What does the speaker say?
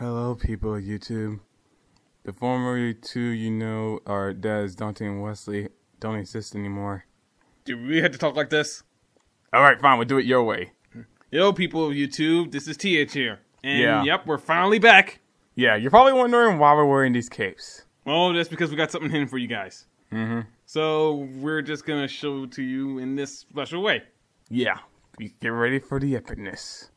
Hello, people of YouTube. The former two you know are Dez, Dante, and Wesley don't exist anymore. Do we have to talk like this? Alright, fine, we'll do it your way. Yo, people of YouTube, this is TH here. And Yeah. yep, we're finally back. Yeah, you're probably wondering why we're wearing these capes. Well, that's because we got something hidden for you guys. Mm-hmm. So we're just gonna show to you in this special way. Yeah, get ready for the epicness.